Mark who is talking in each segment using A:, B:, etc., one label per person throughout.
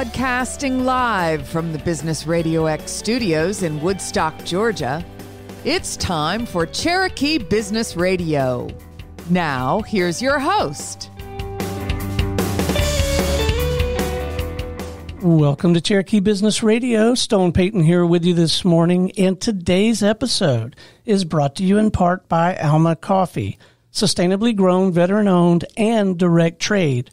A: Broadcasting live from the Business Radio X studios in Woodstock, Georgia, it's time for Cherokee Business Radio. Now, here's your host.
B: Welcome to Cherokee Business Radio. Stone Payton here with you this morning, and today's episode is brought to you in part by Alma Coffee, sustainably grown, veteran owned, and direct trade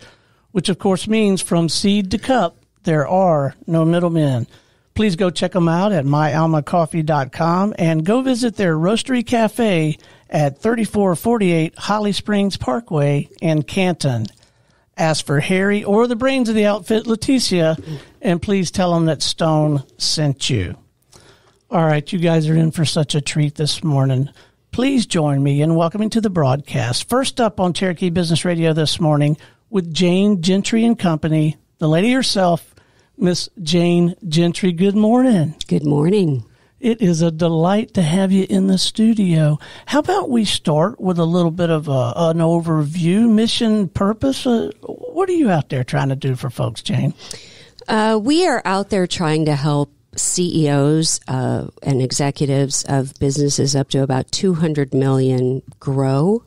B: which of course means from seed to cup, there are no middlemen. Please go check them out at myalmacoffee.com and go visit their roastery cafe at 3448 Holly Springs Parkway in Canton. Ask for Harry or the brains of the outfit, Leticia, and please tell them that Stone sent you. All right, you guys are in for such a treat this morning. Please join me in welcoming to the broadcast. First up on Cherokee Business Radio this morning, with Jane Gentry and Company, the lady herself, Miss Jane Gentry. Good morning.
C: Good morning.
B: It is a delight to have you in the studio. How about we start with a little bit of a, an overview, mission, purpose? Uh, what are you out there trying to do for folks, Jane?
C: Uh, we are out there trying to help CEOs uh, and executives of businesses up to about 200 million grow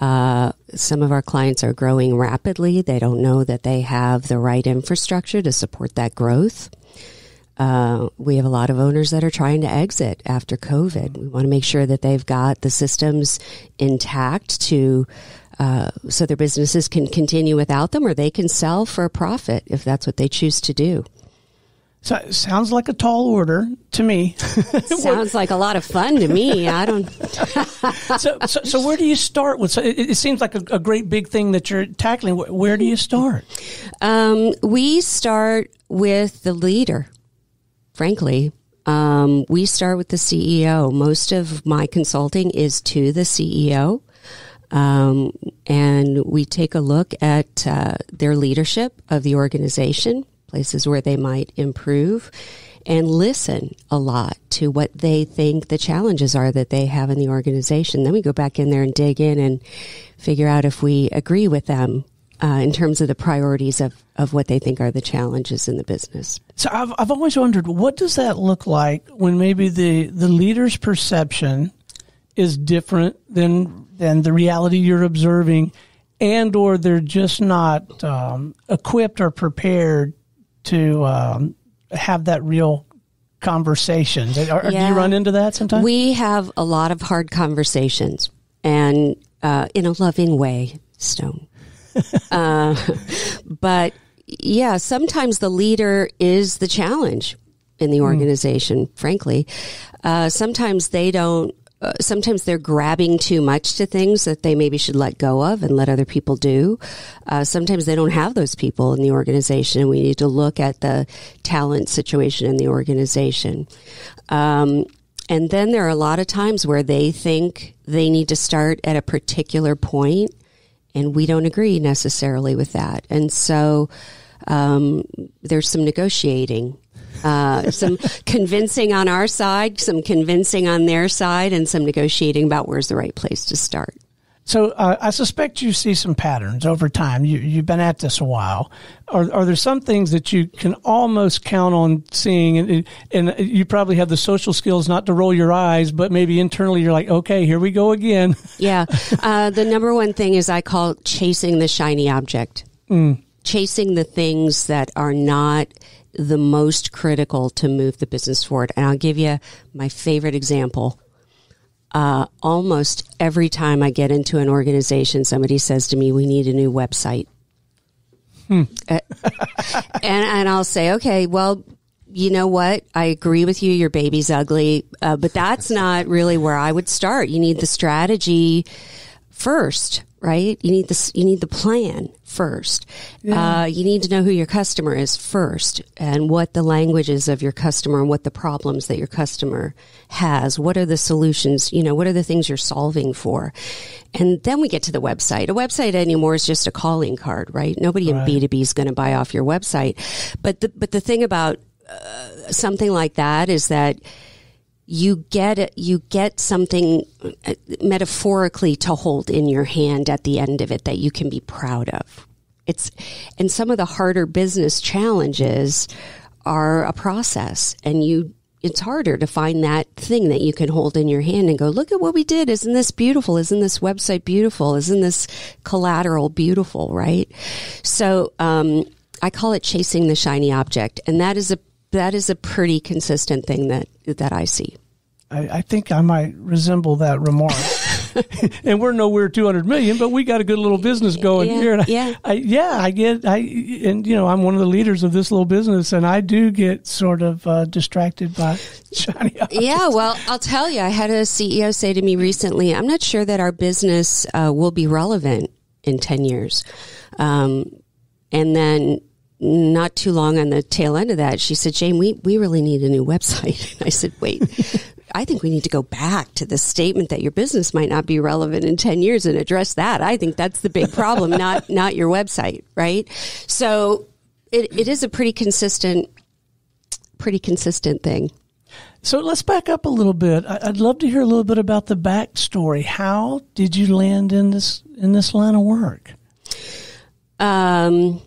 C: uh, some of our clients are growing rapidly. They don't know that they have the right infrastructure to support that growth. Uh, we have a lot of owners that are trying to exit after COVID. We want to make sure that they've got the systems intact to uh, so their businesses can continue without them, or they can sell for a profit if that's what they choose to do.
B: So sounds like a tall order to me.
C: sounds like a lot of fun to me. I don't.
B: so, so, so, where do you start with? So it, it seems like a, a, great big thing that you're tackling. Where do you start?
C: Um, we start with the leader. Frankly, um, we start with the CEO. Most of my consulting is to the CEO. Um, and we take a look at uh, their leadership of the organization places where they might improve, and listen a lot to what they think the challenges are that they have in the organization. Then we go back in there and dig in and figure out if we agree with them uh, in terms of the priorities of, of what they think are the challenges in the business.
B: So I've, I've always wondered what does that look like when maybe the, the leader's perception is different than than the reality you're observing and or they're just not um, equipped or prepared to um, have that real conversation. Are, yeah. Do you run into that sometimes?
C: We have a lot of hard conversations, and uh, in a loving way, Stone. uh, but yeah, sometimes the leader is the challenge in the hmm. organization. Mm. Frankly, uh, sometimes they don't uh, sometimes they're grabbing too much to things that they maybe should let go of and let other people do. Uh, sometimes they don't have those people in the organization, and we need to look at the talent situation in the organization. Um, and then there are a lot of times where they think they need to start at a particular point, and we don't agree necessarily with that. And so um, there's some negotiating uh, some convincing on our side, some convincing on their side, and some negotiating about where's the right place to start.
B: So uh, I suspect you see some patterns over time. You, you've been at this a while. Are, are there some things that you can almost count on seeing? And, and you probably have the social skills not to roll your eyes, but maybe internally you're like, okay, here we go again.
C: yeah. Uh, the number one thing is I call chasing the shiny object. Mm. Chasing the things that are not the most critical to move the business forward. And I'll give you my favorite example. Uh, almost every time I get into an organization, somebody says to me, "We need a new website," hmm. uh, and and I'll say, "Okay, well, you know what? I agree with you. Your baby's ugly, uh, but that's not really where I would start. You need the strategy first, right? You need this, you need the plan first. Yeah. Uh, you need to know who your customer is first and what the languages of your customer and what the problems that your customer has. What are the solutions? You know, what are the things you're solving for? And then we get to the website. A website anymore is just a calling card, right? Nobody right. in B2B is going to buy off your website. But the, but the thing about uh, something like that is that you get you get something uh, metaphorically to hold in your hand at the end of it that you can be proud of It's and some of the harder business challenges are a process, and you it's harder to find that thing that you can hold in your hand and go, look at what we did. Isn't this beautiful? Isn't this website beautiful? Isn't this collateral beautiful? Right. So, um, I call it chasing the shiny object. And that is a, that is a pretty consistent thing that, that I see.
B: I, I think I might resemble that remark. and we're nowhere 200 million, but we got a good little business going
C: yeah,
B: here. And I,
C: yeah.
B: I, yeah, I get, I, and you know, I'm one of the leaders of this little business and I do get sort of uh, distracted by objects.
C: Yeah, well, I'll tell you, I had a CEO say to me recently, I'm not sure that our business uh, will be relevant in 10 years. Um, and then not too long on the tail end of that, she said, Jane, we, we really need a new website. And I said, wait, I think we need to go back to the statement that your business might not be relevant in 10 years and address that. I think that's the big problem, not, not your website, right? So it, it is a pretty consistent, pretty consistent thing.
B: So let's back up a little bit. I'd love to hear a little bit about the backstory. How did you land in this in this line of work?
C: Um,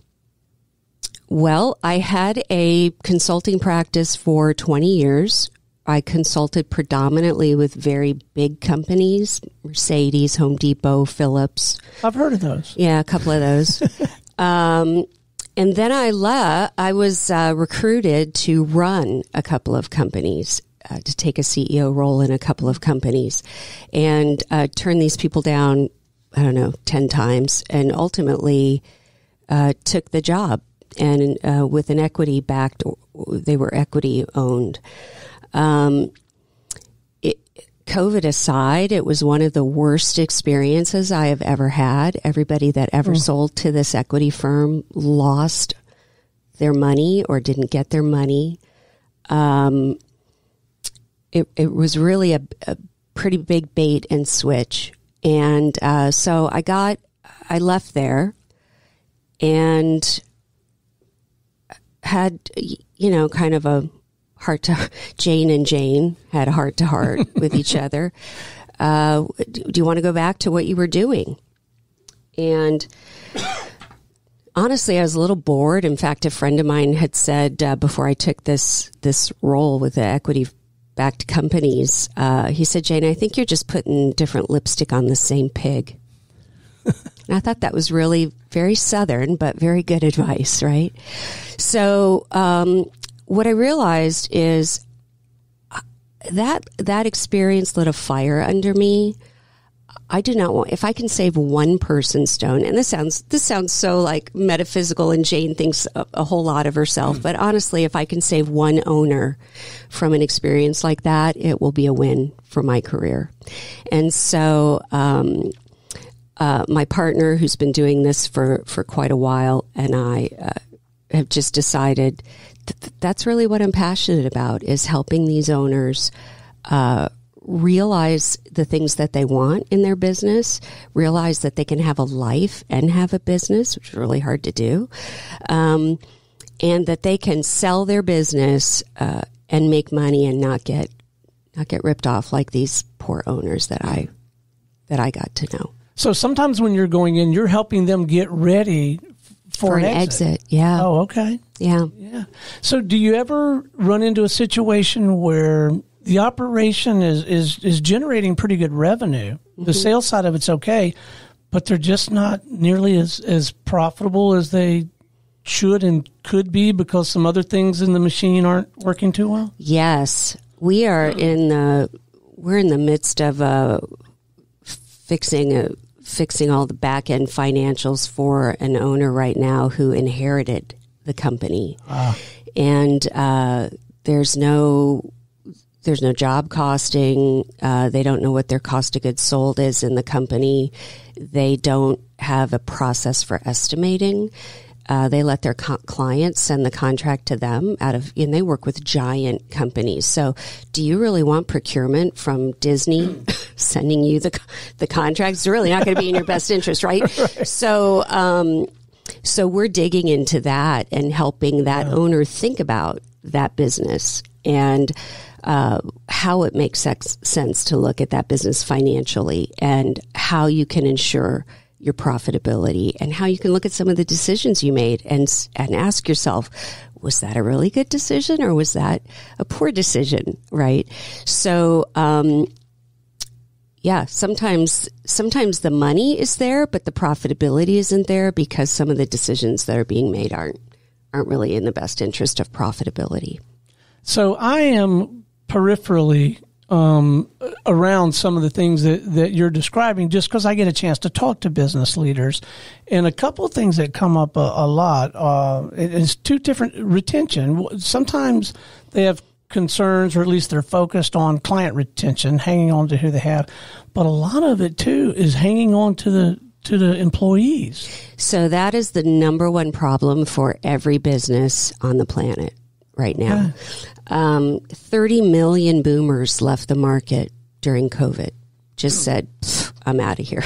C: well, I had a consulting practice for 20 years. I consulted predominantly with very big companies, Mercedes, Home Depot, Philips.
B: I've heard of those.
C: Yeah, a couple of those. um, and then I left, I was uh, recruited to run a couple of companies. Uh, to take a CEO role in a couple of companies and uh, turn these people down, I don't know, 10 times, and ultimately uh, took the job. And uh, with an equity backed, they were equity owned. Um, it, COVID aside, it was one of the worst experiences I have ever had. Everybody that ever mm. sold to this equity firm lost their money or didn't get their money. Um, it, it was really a, a, pretty big bait and switch. And uh, so I got, I left there and had, you know, kind of a heart to Jane and Jane had a heart to heart with each other. Uh, do you want to go back to what you were doing? And honestly, I was a little bored. In fact, a friend of mine had said uh, before I took this this role with the equity backed companies, uh, he said, "Jane, I think you're just putting different lipstick on the same pig." I thought that was really very southern, but very good advice, right? So um, what I realized is uh, that that experience lit a fire under me. I do not want if I can save one person stone, and this sounds this sounds so like metaphysical, and Jane thinks a, a whole lot of herself. But honestly, if I can save one owner from an experience like that, it will be a win for my career. And so, um, uh, my partner, who's been doing this for for quite a while, and I uh, have just decided th- that's really what I'm passionate about is helping these owners uh, realize the things that they want in their business, realize that they can have a life and have a business, which is really hard to do, um, and that they can sell their business uh, and make money and not get not get ripped off like these poor owners that I that I got to know.
B: So sometimes when you're going in, you're helping them get ready for,
C: for an,
B: an
C: exit.
B: exit.
C: Yeah.
B: Oh, okay.
C: Yeah.
B: Yeah. So do you ever run into a situation where the operation is is is generating pretty good revenue? Mm-hmm. The sales side of it's okay, but they're just not nearly as as profitable as they should and could be because some other things in the machine aren't working too well?
C: Yes. We are in the we're in the midst of a fixing a fixing all the back end financials for an owner right now who inherited the company, ah. and uh, there's no there's no job costing. Uh, they don't know what their cost of goods sold is in the company. They don't have a process for estimating. Uh, they let their co- clients send the contract to them out of, and they work with giant companies. So, do you really want procurement from Disney sending you the the contract? It's really not going to be in your best interest, right? right. So, um, so we're digging into that and helping that yeah. owner think about that business and uh, how it makes sense to look at that business financially and how you can ensure your profitability and how you can look at some of the decisions you made and and ask yourself was that a really good decision or was that a poor decision right? So um, yeah sometimes sometimes the money is there but the profitability isn't there because some of the decisions that are being made aren't aren't really in the best interest of profitability.
B: So i am peripherally um, around some of the things that, that you're describing just because I get a chance to talk to business leaders. And a couple of things that come up a, a lot uh, is two different retention. Sometimes they have concerns, or at least they're focused on client retention, hanging on to who they have. But a lot of it too is hanging on to the to the employees.
C: So that is the number one problem for every business on the planet right now. Yeah. Um, 30 million boomers left the market during COVID. Just said, I'm out of here.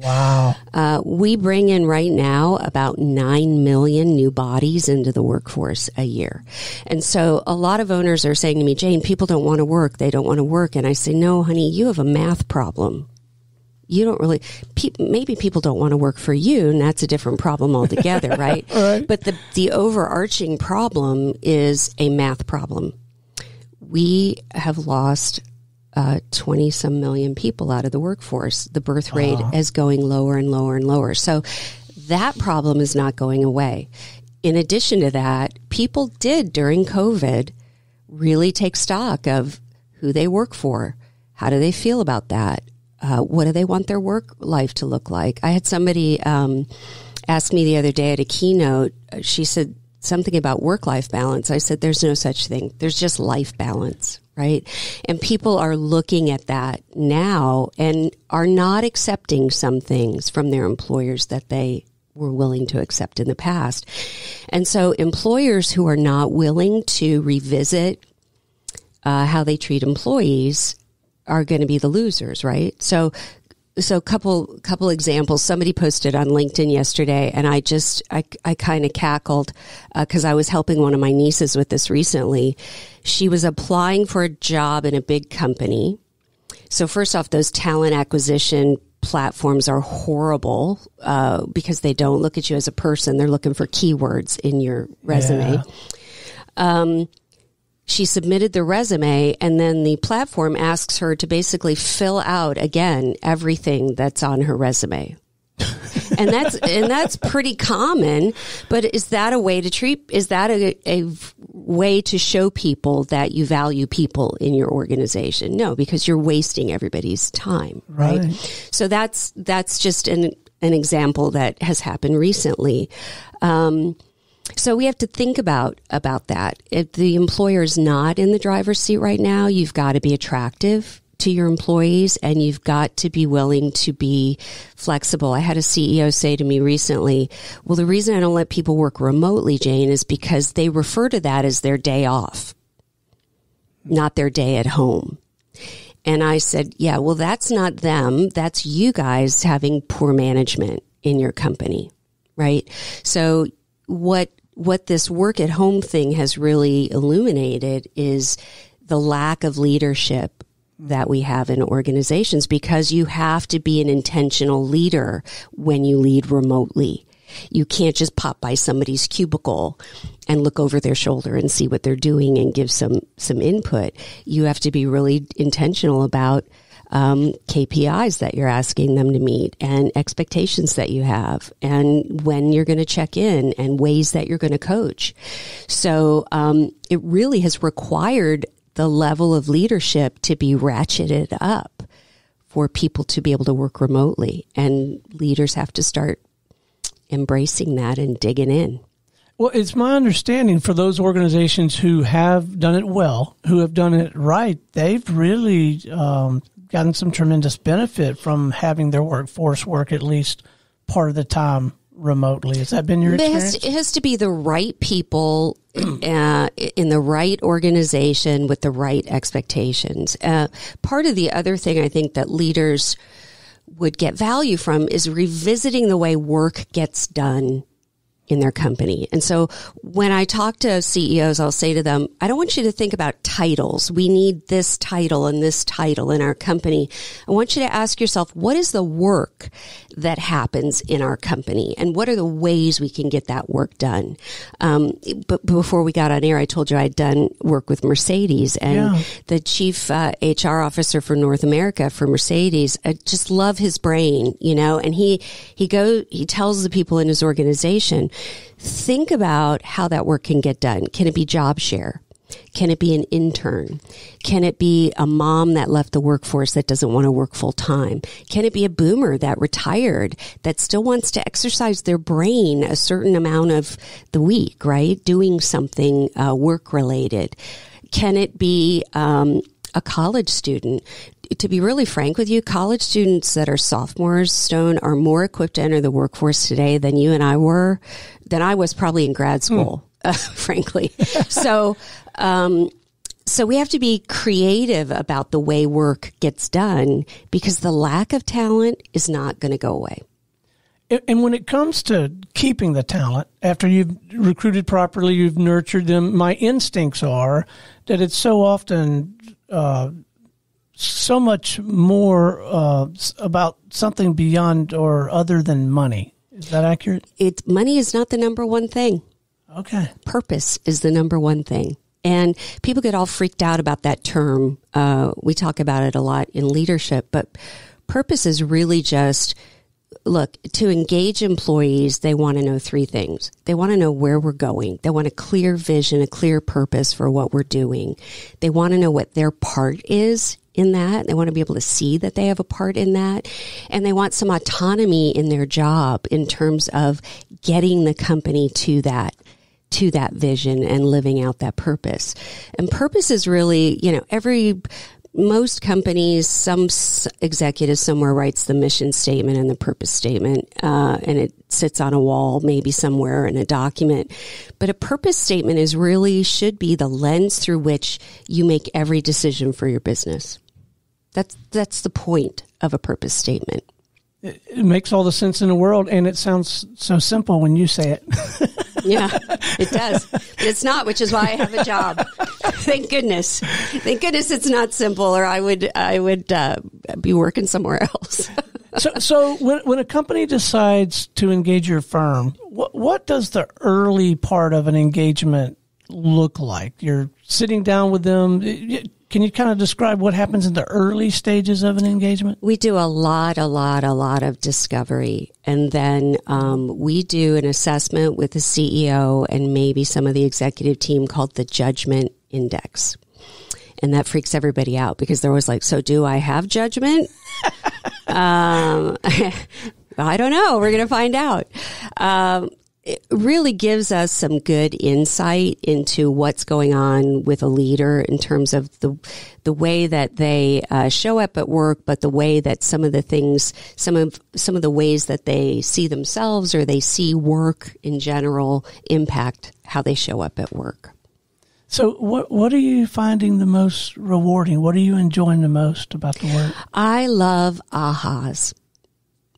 B: Wow.
C: Uh, we bring in right now about 9 million new bodies into the workforce a year. And so a lot of owners are saying to me, Jane, people don't want to work. They don't want to work. And I say, no, honey, you have a math problem you don't really pe- maybe people don't want to work for you and that's a different problem altogether right?
B: right.
C: But the the overarching problem is a math problem. We have lost uh, 20 some million people out of the workforce. The birth rate uh-huh. is going lower and lower and lower. So that problem is not going away. In addition to that people did during covid really take stock of who they work for. How do they feel about that uh, what do they want their work life to look like? I had somebody um, ask me the other day at a keynote. Uh, she said something about work life balance. I said, "There's no such thing. There's just life balance." Right. And people are looking at that now and are not accepting some things from their employers that they were willing to accept in the past. And so employers who are not willing to revisit uh, how they treat employees are going to be the losers, right? So, so couple couple examples. Somebody posted on LinkedIn yesterday, and I just I I kind of cackled because uh, I was helping one of my nieces with this recently. She was applying for a job in a big company. So first off, those talent acquisition platforms are horrible uh, because they don't look at you as a person; they're looking for keywords in your resume. Yeah. Um, she submitted the resume and then the platform asks her to basically fill out again everything that's on her resume. and that's and that's pretty common, but is that a way to treat is that a, a way to show people that you value people in your organization? No, because you're wasting everybody's time, right? right. So that's that's just an an example that has happened recently. Um, so we have to think about about that. If the employer is not in the driver's seat right now, you've got to be attractive to your employees and you've got to be willing to be flexible. I had a CEO say to me recently, well, the reason I don't let people work remotely, Jane, is because they refer to that as their day off, not their day at home. And I said, yeah, well, that's not them. That's you guys having poor management in your company, right? So what what this work at home thing has really illuminated is the lack of leadership that we have in organizations because you have to be an intentional leader when you lead remotely. You can't just pop by somebody's cubicle and look over their shoulder and see what they're doing and give some some input. You have to be really intentional about um, KPIs that you're asking them to meet and expectations that you have and when you're going to check in and ways that you're going to coach. So um, it really has required the level of leadership to be ratcheted up for people to be able to work remotely. And leaders have to start embracing that and digging in.
B: Well, it's my understanding for those organizations who have done it well, who have done it right, they've really um, gotten some tremendous benefit from having their workforce work at least part of the time remotely. Has that been your experience?
C: It has, it has to be the right people uh, in the right organization with the right expectations. Uh, part of the other thing I think that leaders would get value from is revisiting the way work gets done in their company. And so when I talk to CEOs, I'll say to them, I don't want you to think about titles. We need this title and this title in our company. I want you to ask yourself, what is the work that happens in our company and what are the ways we can get that work done? Um, but before we got on air, I told you I'd done work with Mercedes and yeah. the chief uh, HR officer for North America for Mercedes. I just love his brain, you know, and he, he goes, he tells the people in his organization, think about how that work can get done. Can it be job share? Can it be an intern? Can it be a mom that left the workforce that doesn't want to work full time? Can it be a boomer that retired that still wants to exercise their brain a certain amount of the week, right? Doing something uh, work related. Can it be um, a college student to be really frank with you, college students that are sophomores, Stone, are more equipped to enter the workforce today than you and I were, than I was probably in grad school, mm. uh, frankly. so, um, so we have to be creative about the way work gets done because the lack of talent is not going to go away.
B: And when it comes to keeping the talent, after you've recruited properly, you've nurtured them, my instincts are that it's so often uh, so much more uh, about something beyond or other than money. Is that accurate?
C: It money is not the number one thing.
B: Okay.
C: Purpose is the number one thing. And people get all freaked out about that term. Uh, we talk about it a lot in leadership, but purpose is really just look, to engage employees, they want to know three things. They want to know where we're going. They want a clear vision, a clear purpose for what we're doing. They want to know what their part is in that. They want to be able to see that they have a part in that. And they want some autonomy in their job in terms of getting the company to that to that vision and living out that purpose. And purpose is really, you know, every most companies, some executive somewhere writes the mission statement and the purpose statement, uh, and it sits on a wall, maybe somewhere in a document. But a purpose statement is really should be the lens through which you make every decision for your business. That's that's the point of a purpose statement.
B: It, it makes all the sense in the world, and it sounds so simple when you say it.
C: yeah, it does. But it's not, which is why I have a job. Thank goodness. Thank goodness it's not simple, or I would I would uh, be working somewhere else.
B: so, so when when a company decides to engage your firm, what what does the early part of an engagement look like? You're sitting down with them. Can you kind of describe what happens in the early stages of an engagement?
C: We do a lot, a lot, a lot of discovery. And then um, we do an assessment with the CEO and maybe some of the executive team called the Judgment Index. And that freaks everybody out because they're always like, So do I have judgment? um, I don't know. We're going to find out. Um, it really gives us some good insight into what's going on with a leader in terms of the the way that they uh, show up at work, but the way that some of the things, some of some of the ways that they see themselves or they see work in general impact how they show up at work.
B: So, what what are you finding the most rewarding? What are you enjoying the most about the work?
C: I love ahas.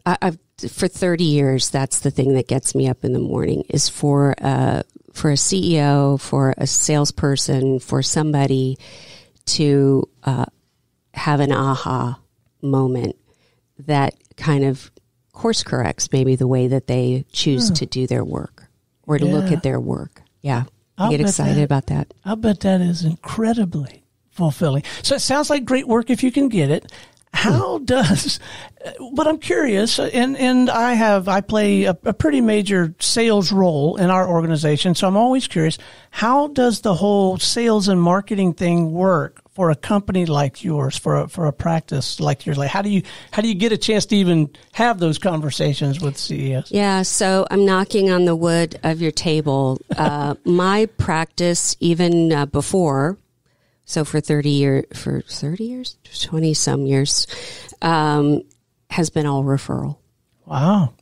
C: I, I've for 30 years, that's the thing that gets me up in the morning is for, uh, for a CEO, for a salesperson, for somebody to, uh, have an aha moment that kind of course corrects maybe the way that they choose hmm. to do their work or to yeah. look at their work. Yeah. I get excited
B: that,
C: about that.
B: I bet that is incredibly fulfilling. So it sounds like great work if you can get it. How does, but I'm curious, and, and I have, I play a, a, pretty major sales role in our organization. So I'm always curious, how does the whole sales and marketing thing work for a company like yours, for a, for a practice like yours? Like, how do you, how do you get a chance to even have those conversations with CEOs?
C: Yeah. So I'm knocking on the wood of your table. Uh, my practice, even uh, before so for 30 years, for 30 years, 20 some years, um, has been all referral.
B: Wow.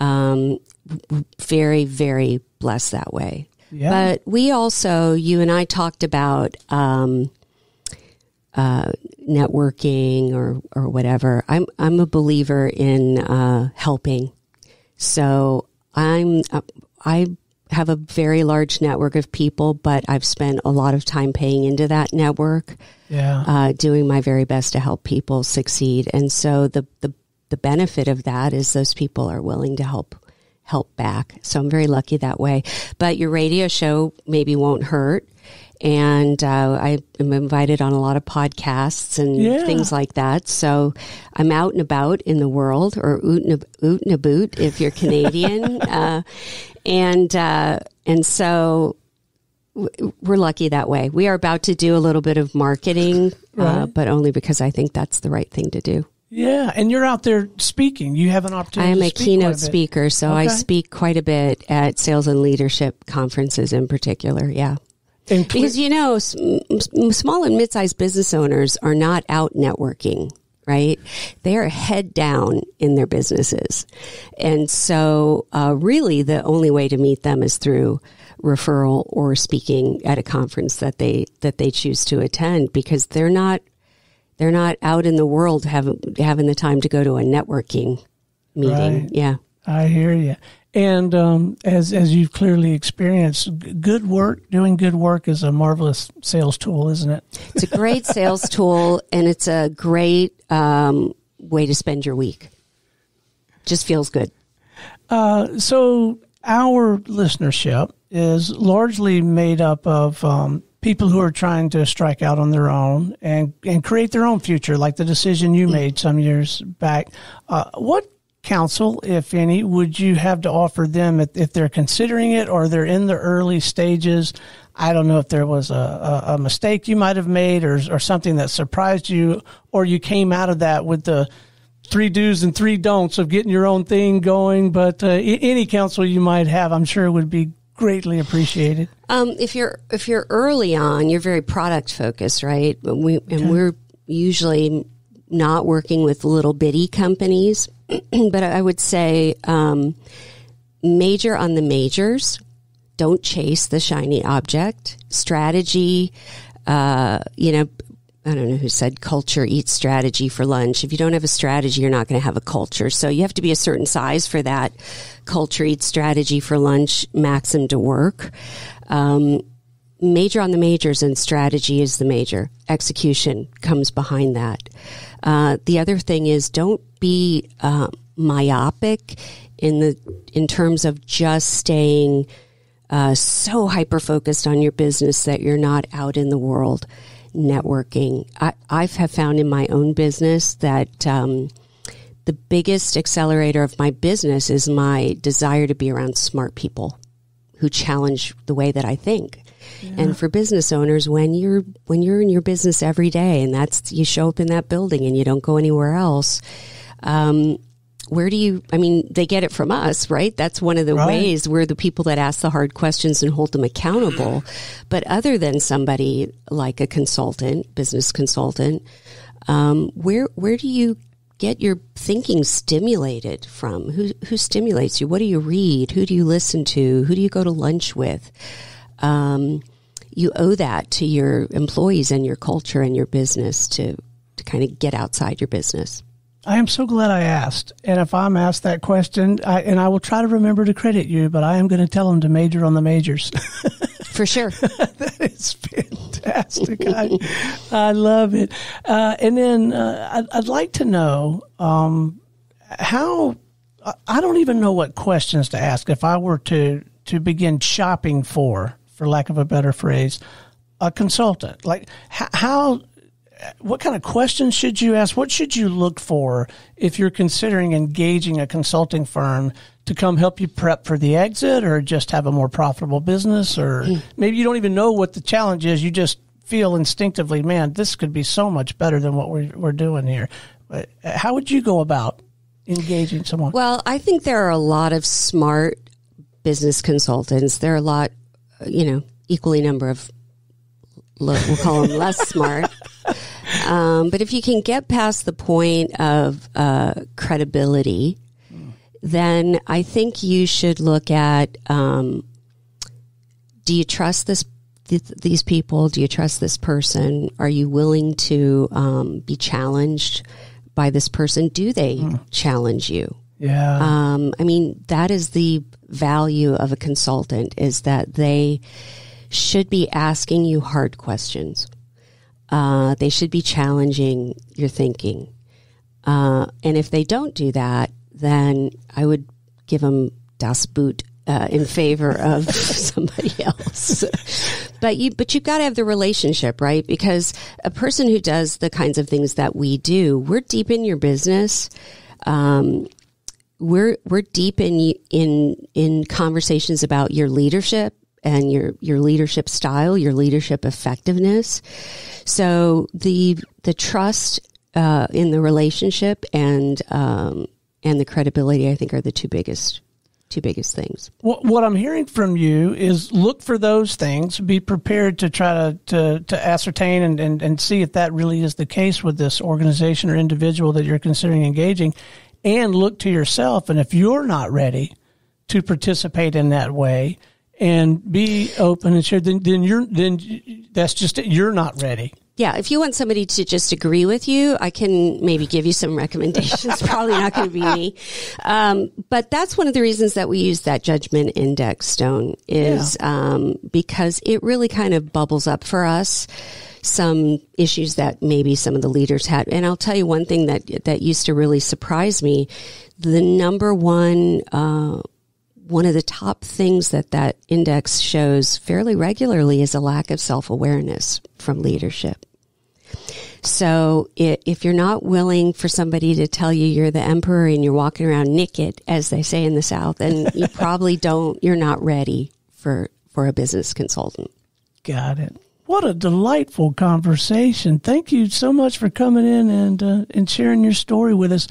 C: Um, very, very blessed that way.
B: Yeah.
C: But we also, you and I talked about, um, uh, networking or, or whatever. I'm, I'm a believer in, uh, helping. So I'm, uh, I have a very large network of people, but I've spent a lot of time paying into that network,
B: Yeah.
C: uh, doing my very best to help people succeed. And so the, the, the benefit of that is those people are willing to help help back. So I'm very lucky that way. But your radio show maybe won't hurt. And uh, I am invited on a lot of podcasts and
B: Yeah.
C: things like that. So I'm out and about in the world, or oot and, oot and a boot if you're Canadian. uh, and uh, and so we're lucky that way. We are about to do a little bit of marketing, uh,
B: Right.
C: but only because I think that's the right thing to do.
B: yeah. And you're out there speaking. You have an opportunity.
C: I
B: am
C: a keynote
B: bit.
C: speaker, so I speak quite a bit at sales and leadership conferences in particular. Yeah. Because you know, s- m- small and mid-sized business owners are not out networking, right? They are head down in their businesses, and so uh, really the only way to meet them is through referral or speaking at a conference that they that they choose to attend because they're not they're not out in the world having having the time to go to a networking meeting.
B: Right.
C: Yeah.
B: I hear you. And um, as as you've clearly experienced, good work, doing good work is a marvelous sales tool, isn't it?
C: It's a great sales tool and it's a great um, way to spend your week. Just feels good.
B: So our listenership is largely made up of um, people who are trying to strike out on their own and and create their own future, like the decision you made some years back. Uh, what counsel, if any, would you have to offer them if, if they're considering it or they're in the early stages? I don't know if there was a, a, a mistake you might have made or, or something that surprised you, or you came out of that with the three do's and three don'ts of getting your own thing going. But uh, any counsel you might have, I'm sure would be greatly appreciated.
C: Um, if you're if you're early on, you're very product focused, right? We and we're usually not working with little bitty companies, but I would say um, major on the majors. Don't chase the shiny object. Strategy, uh, you know, I don't know who said culture eats strategy for lunch. If you don't have a strategy, you're not going to have a culture. So you have to be a certain size for that culture eats strategy for lunch maxim to work. Um, major on the majors and strategy is the major. Execution comes behind that. Uh, the other thing is don't be uh, myopic in the in terms of just staying uh, so hyper focused on your business that you're not out in the world networking. I, I have found in my own business that um, the biggest accelerator of my business is my desire to be around smart people who challenge the way that I think. And for business owners, when you're when you're in your business every day, and that's you show up in that building and you don't go anywhere else. Um, where do you? I mean, they get it from us, right? That's one of the
B: Right.
C: ways we're the people that ask the hard questions and hold them accountable. But other than somebody like a consultant, business consultant, um, where where do you get your thinking stimulated from? Who who stimulates you? What do you read? Who do you listen to? Who do you go to lunch with? Um, you owe that to your employees and your culture and your business to to kind of get outside your business.
B: I am so glad I asked. And if I'm asked that question, I, and I will try to remember to credit you, but I am going to tell them to major on the majors.
C: For sure.
B: that is fantastic. I, I love it. Uh, and then uh, I'd, I'd like to know um, how. I- I don't even know what questions to ask if I were to to begin shopping for, for lack of a better phrase, a consultant. Like how. What kind of questions should you ask? What should you look for if you're considering engaging a consulting firm to come help you prep for the exit or just have a more profitable business? Or maybe you don't even know what the challenge is. You just feel instinctively, man, this could be so much better than what we're, we're doing here. But uh, how would you go about engaging someone?
C: Well, I think there are a lot of smart business consultants. There are a lot, you know, equally number of, we'll call them less smart. Um, but if you can get past the point of uh, credibility, then I think you should look at um, do you trust this th- these people? Do you trust this person? Are you willing to um, be challenged by this person? Do they challenge you?
B: Yeah.
C: Um, I mean, that is the value of a consultant is that they should be asking you hard questions. Uh, they should be challenging your thinking. Uh, and if they don't do that, then I would give them Das Boot uh, in favor of somebody else. but you, but you've got to have the relationship, right? Because a person who does the kinds of things that we do, we're deep in your business. Um, we're we're deep in in in conversations about your leadership and your your leadership style, your leadership effectiveness. So the the trust uh, in the relationship and um, and the credibility, I think, are the two biggest two biggest things.
B: What, what I'm hearing from you is look for those things, be prepared to try to, to, to ascertain and, and, and see if that really is the case with this organization or individual that you're considering engaging, and look to yourself. And if you're not ready to participate in that way and be open and share, then, then you're, then that's just. You're not ready.
C: Yeah, if you want somebody to just agree with you, I can maybe give you some recommendations. Probably not going to be me. Um, but that's one of the reasons that we use that judgment index stone is yeah. um, because it really kind of bubbles up for us some issues that maybe some of the leaders had. And I'll tell you one thing that that used to really surprise me: the number one. Uh, one of the top things that that index shows fairly regularly is a lack of self awareness from leadership. So if you're not willing for somebody to tell you you're the emperor and you're walking around naked, as they say in the South, and you probably don't, you're not ready for, for a business consultant.
B: Got it. What a delightful conversation. Thank you so much for coming in and, uh, and sharing your story with us.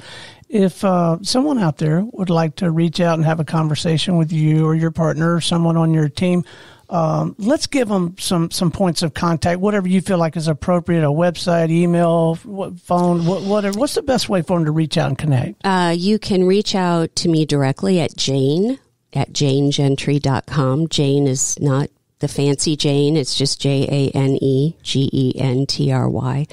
B: If uh, someone out there would like to reach out and have a conversation with you or your partner or someone on your team, um, let's give them some some points of contact, whatever you feel like is appropriate. A website, email, phone, whatever. What's the best way for them to reach out and connect?
C: Uh, you can reach out to me directly at Jane at janegentry.com. Jane is not the fancy Jane. It's just J A N E G E N T R Y.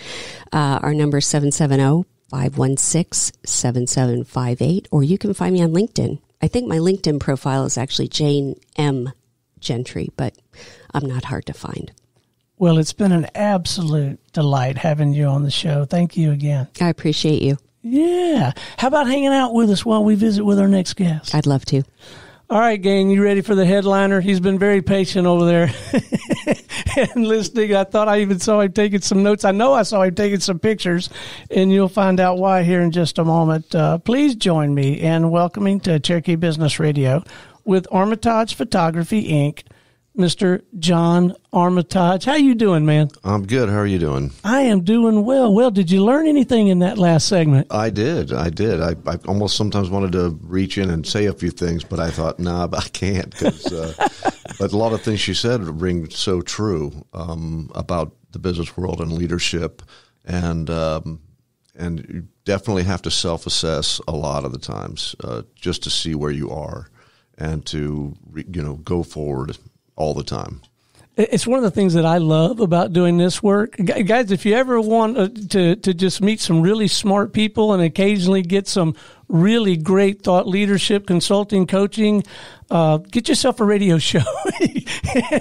C: Uh, our number is 770 516 7758, or you can find me on LinkedIn. I think my LinkedIn profile is actually Jane M. Gentry, but I'm not hard to find.
B: Well, it's been an absolute delight having you on the show. Thank you again.
C: I appreciate you.
B: Yeah. How about hanging out with us while we visit with our next guest?
C: I'd love to.
B: All right, gang, you ready for the headliner? He's been very patient over there and listening. I thought I even saw him taking some notes. I know I saw him taking some pictures, and you'll find out why here in just a moment. Uh, please join me in welcoming to Cherokee Business Radio with Armitage Photography Inc. Mr. John Armitage. How you doing, man?
D: I'm good. How are you doing?
B: I am doing well. Well, did you learn anything in that last segment?
D: I did. I did. I, I almost sometimes wanted to reach in and say a few things, but I thought, nah, I can't. Uh, but a lot of things she said ring so true um, about the business world and leadership, and um, and you definitely have to self assess a lot of the times uh, just to see where you are and to you know go forward all the time.
B: It's one of the things that I love about doing this work, guys. If you ever want uh, to to just meet some really smart people and occasionally get some really great thought leadership, consulting, coaching, uh, get yourself a radio show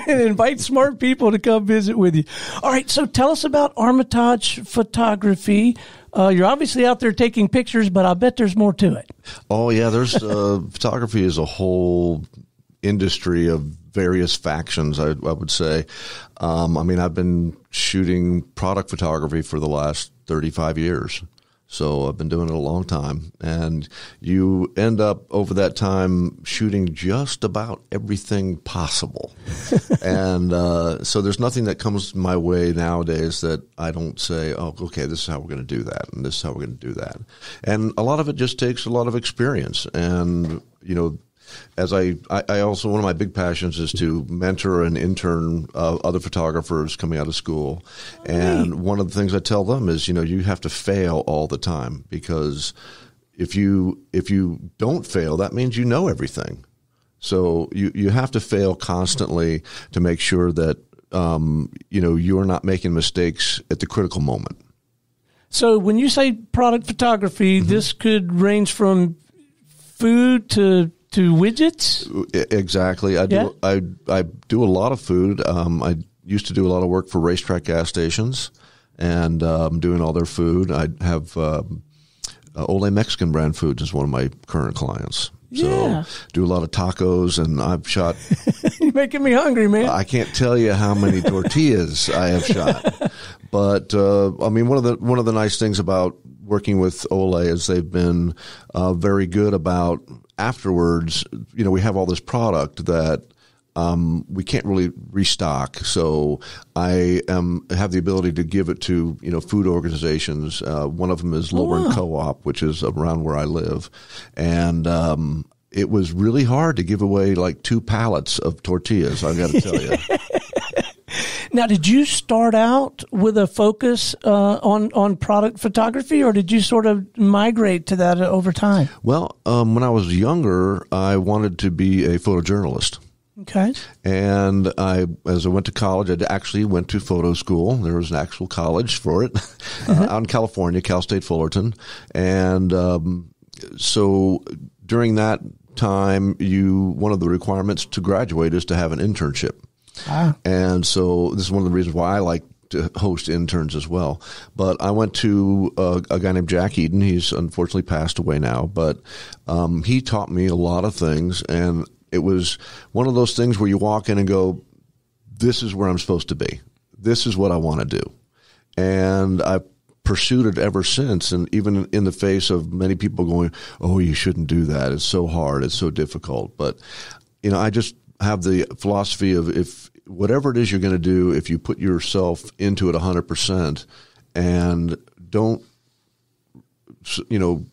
B: and invite smart people to come visit with you. All right, so tell us about Armitage Photography. Uh, you're obviously out there taking pictures, but I bet there's more to it.
D: Oh yeah, there's uh, photography is a whole industry of various factions. I, I would say. Um, I mean, I've been shooting product photography for the last 35 years. So I've been doing it a long time. And you end up over that time shooting just about everything possible. and uh, so there's nothing that comes my way nowadays that I don't say, oh, okay, this is how we're going to do that. And this is how we're going to do that. And a lot of it just takes a lot of experience. And, you know, as I, I, also one of my big passions is to mentor and intern uh, other photographers coming out of school, and one of the things I tell them is you know you have to fail all the time because if you if you don't fail, that means you know everything. So you you have to fail constantly to make sure that um, you know you're not making mistakes at the critical moment.
B: So when you say product photography, mm-hmm. this could range from food to to widgets.
D: Exactly. I do.
B: Yeah?
D: I I do a lot of food. Um, I used to do a lot of work for RaceTrac gas stations, and um, doing all their food. I have um, uh, Ole Mexican brand foods is one of my current clients.
B: Yeah.
D: Do a lot of tacos, and I've shot.
B: You're making me hungry, man.
D: I can't tell you how many tortillas I have shot, but uh, I mean one of the one of the nice things about working with Ole is they've been uh, very good about afterwards. You know, we have all this product that. Um, we can't really restock, so I um, have the ability to give it to you know food organizations. Uh, one of them is Lowern Co-op, which is around where I live, and um, it was really hard to give away like two pallets of tortillas. I've got to tell you.
B: Now, did you start out with a focus uh, on on product photography, or did you sort of migrate to that over time?
D: Well, um, when I was younger, I wanted to be a photojournalist.
B: Okay.
D: And I, as I went to college, I actually went to photo school. There was an actual college for it uh, out in California, Cal State Fullerton. And um, so during that time, you one of the requirements to graduate is to have an internship. And so this is one of the reasons why I like to host interns as well. But I went to uh, a guy named Jack Eden. He's unfortunately passed away now, but um, he taught me a lot of things. And it was one of those things where you walk in and go, this is where I'm supposed to be. This is what I want to do. And I've pursued it ever since. And even in the face of many people going, oh, you shouldn't do that. It's so hard. It's so difficult. But, you know, I just have the philosophy of if whatever it is you're going to do, if you put yourself into it 100% and don't, you know,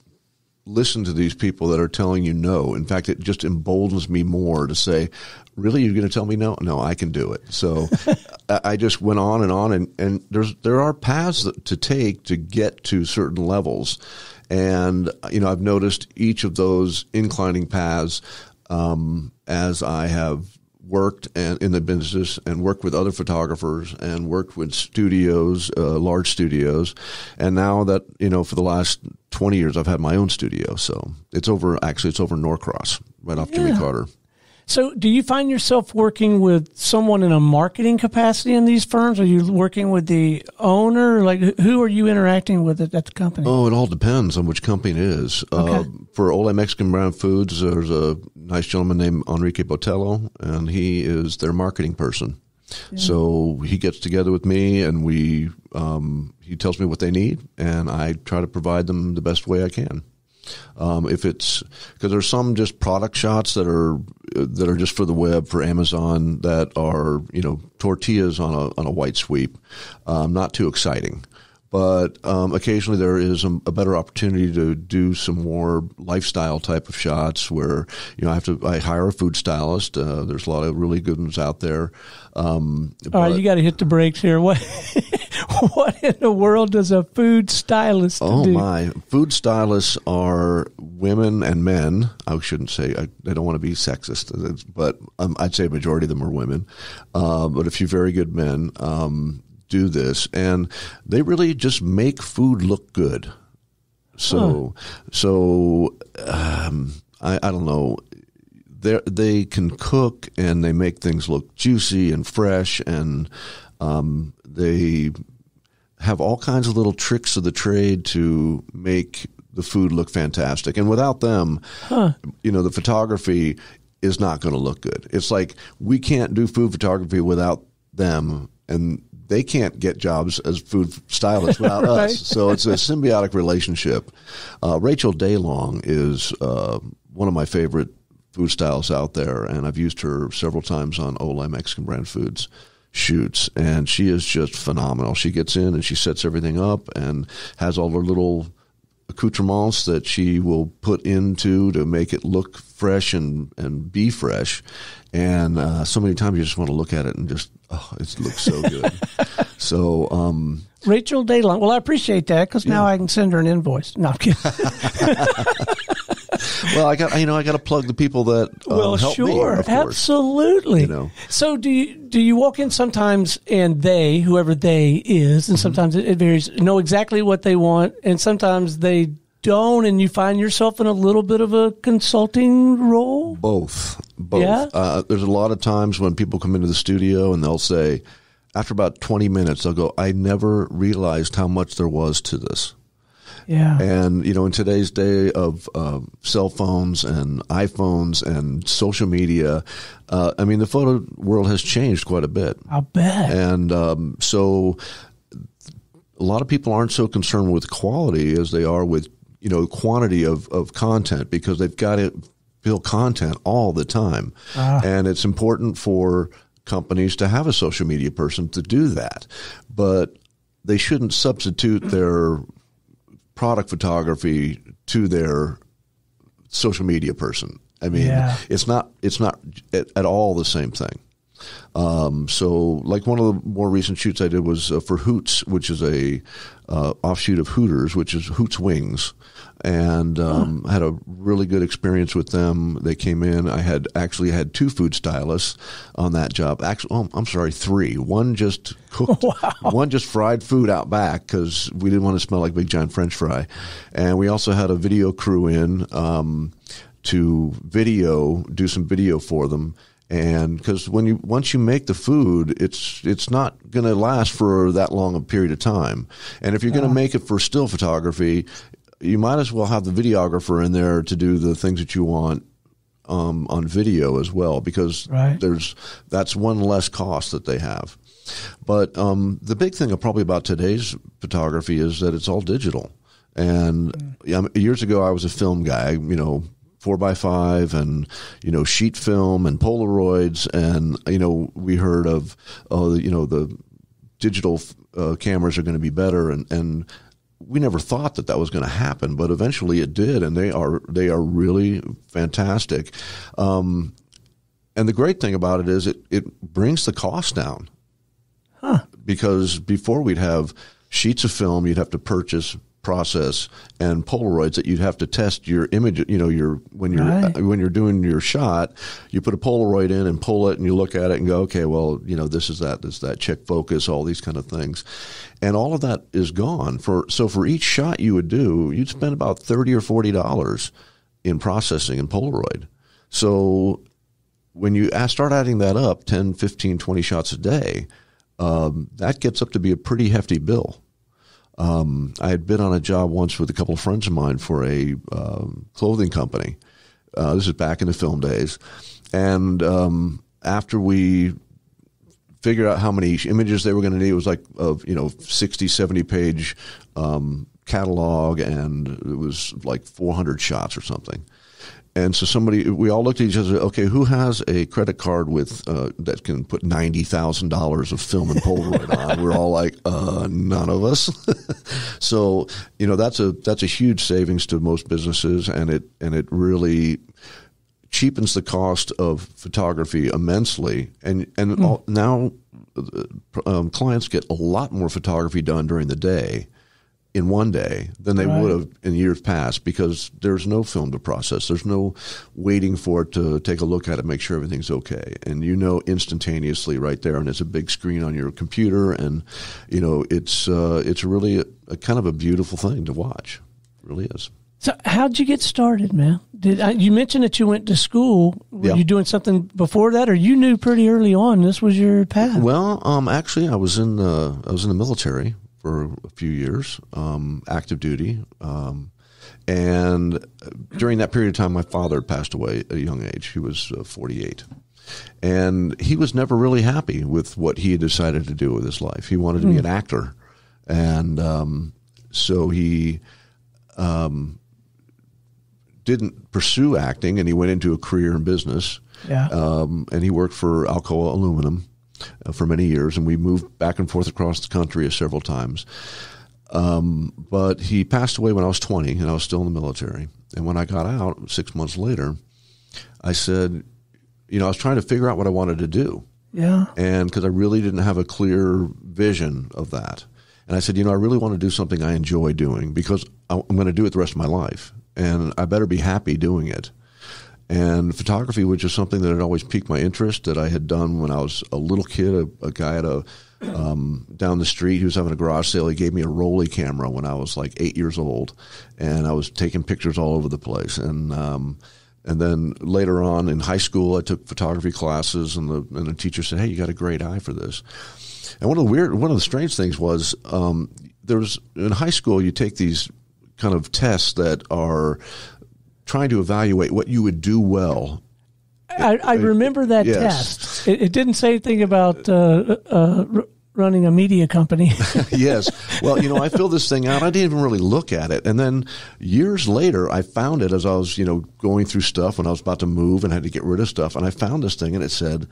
D: listen to these people that are telling you no. In fact, it just emboldens me more to say, really, you're going to tell me no? No, I can do it. So I just went on and on and, and there's, there are paths that- to take to get to certain levels. And, you know, I've noticed each of those inclining paths, um, as I have worked and in the business and worked with other photographers and worked with studios, uh, large studios, and now that you know for the last twenty years I've had my own studio. So it's over. Actually, it's over Norcross, right off Jimmy Carter.
B: So, do you find yourself working with someone in a marketing capacity in these firms? Are you working with the owner? Like, who are you interacting with at, at the company?
D: Oh, it all depends on which company it is. Uh, for Ole Mexican Brand Foods, there's a nice gentleman named Enrique Botello, and he is their marketing person. So he gets together with me, and we um, he tells me what they need, and I try to provide them the best way I can. Um, if it's because there's some just product shots that are that are just for the web for Amazon that are you know tortillas on a on a white sweep, um, not too exciting. But um, occasionally there is a, a better opportunity to do some more lifestyle type of shots where you know I have to I hire a food stylist. Uh, there's a lot of really good ones out there. Um,
B: All right, you got to hit the brakes here. What, what in the world does a food stylist
D: Oh
B: do?
D: my! Food stylists are women and men. I shouldn't say I, I don't want to be sexist, but um, I'd say a majority of them are women. Uh, but a few very good men um, do this, and they really just make food look good. So, so um, I, I don't know. They they can cook and they make things look juicy and fresh, and um, they have all kinds of little tricks of the trade to make the food look fantastic. And without them, you know, the photography is not going to look good. It's like we can't do food photography without them, and they can't get jobs as food stylists without
B: Right.
D: us. So it's a symbiotic relationship. Uh, Rachel Daylong is uh, one of my favorite food stylists out there, and I've used her several times on Ole Mexican brand foods shoots, and she is just phenomenal. She gets in and she sets everything up and has all her little accoutrements that she will put into to make it look fresh and, and be fresh. And uh, so many times you just want to look at it and just, oh, it looks so good. so, um,
B: Rachel Daylong. Well, I appreciate that because now I can send her an invoice. No, I'm kidding.
D: well, I got, you know, I got to plug the people that uh,
B: well,
D: help me,
B: sure, absolutely.
D: You know.
B: So do you do you walk in sometimes and they, whoever they is,
D: Mm-hmm.
B: and sometimes it, it varies, know exactly what they want, and sometimes they don't, and you find yourself in a little bit of a consulting role?
D: Both, both.
B: Yeah?
D: Uh, there's a lot of times when people come into the studio and they'll say, after about 20 minutes, they'll go, "I never realized how much there was to this."
B: Yeah.
D: And you know, in today's day of uh, cell phones and iPhones and social media, uh, I mean, the photo world has changed quite a bit.
B: I'll bet.
D: And um, so, a lot of people aren't so concerned with quality as they are with you know quantity of, of content because they've got to build content all the time, and it's important for companies to have a social media person to do that, but they shouldn't substitute their product photography to their social media person. I mean,
B: Yeah.
D: it's not it's not at, at all the same thing. Um, so, like one of the more recent shoots I did was uh, for Hoots, which is a uh, offshoot of Hooters, which is Hoots Wings, and um, had a really good experience with them. They came in. I had actually had two food stylists on that job. Actually, oh, I'm sorry, three. One just cooked. One just fried food out back because we didn't want to smell like big giant French fry, and we also had a video crew in. Um, to video, do some video for them. And because when you once you make the food, it's it's not going to last for that long a period of time. And if you're going to make it for still photography, you might as well have the videographer in there to do the things that you want um, on video as well, because
B: Right.
D: there's that's one less cost that they have. But um, the big thing probably about today's photography is that it's all digital. And yeah, years ago, I was a film guy, you know, four by five and, you know, sheet film and Polaroids. And, you know, we heard of, oh, you know, the digital uh, cameras are going to be better. And, and we never thought that that was going to happen, but eventually it did. And they are, they are really fantastic. Um, and the great thing about it is it, it brings the cost down huh? because before we'd have sheets of film you'd have to purchase process and polaroids that you'd have to test your image you know your when you're
B: Right.
D: when you're doing your shot you put a polaroid in and pull it and you look at it and go okay well you know this is that this is that check focus all these kind of things. And all of that is gone. For so for each shot you would do you'd spend about 30 or 40 dollars in processing in polaroid. So when you start adding that up 10 15 20 shots a day um, that gets up to be a pretty hefty bill um, i had been on a job once with a couple of friends of mine for a um, clothing company. Uh, this is back in the film days. And um, after we figured out how many images they were going to need it was like of you know 60 70 page um, catalog and it was like 400 shots or something and so somebody, we all looked at each other. Okay, who has a credit card with uh, that can put ninety thousand dollars of film and Polaroid on? We're all like, uh, none of us. so you know that's a that's a huge savings to most businesses, and it and it really cheapens the cost of photography immensely. And and all, now uh, um, clients get a lot more photography done during the day in one day than they
B: Right.
D: would have in years past because there's no film to process. There's no waiting for it to take a look at it, make sure everything's okay, and you know instantaneously right there. And it's a big screen on your computer, and you know it's uh, it's really a, a kind of a beautiful thing to watch. It really is.
B: So, how'd you get started, man? Did uh, you mentioned that you went to school? Were
D: Yeah.
B: you doing something before that, or you knew pretty early on this was your path?
D: Well, um, actually, I was in the I was in the military for a few years, um, active duty, um, and during that period of time, my father passed away at a young age. He was uh, forty eight. And he was never really happy with what he had decided to do with his life. He wanted to be an actor, and um, so he didn't pursue acting, and he went into a career in business
B: yeah.
D: um, and he worked for Alcoa Aluminum uh, for many years, and we moved back and forth across the country several times. Um, but he passed away when I was 20, and I was still in the military. And when I got out six months later, I said, you know, I was trying to figure out what I wanted to do
B: yeah.
D: and because I really didn't have a clear vision of that. And I said, you know, I really want to do something I enjoy doing because I'm going to do it the rest of my life, and I better be happy doing it. And photography was just something that had always piqued my interest that I had done when I was a little kid. A, a guy at a um, down the street. He was having a garage sale. He gave me a Rollei camera when I was like eight years old, and I was taking pictures all over the place. And um, and then later on in high school, I took photography classes, and the and the teacher said, "Hey, you got a great eye for this." And one of the weird, one of the strange things was um, there was in high school you take these kind of tests that are trying to evaluate what you would do well
B: I, I remember that
D: Yes.
B: test. It, it didn't say anything about uh, uh, r- running a media company.
D: yes. Well, you know, I filled this thing out. I didn't even really look at it. And then years later, I found it as I was, you know, going through stuff when I was about to move and had to get rid of stuff. And I found this thing and it said,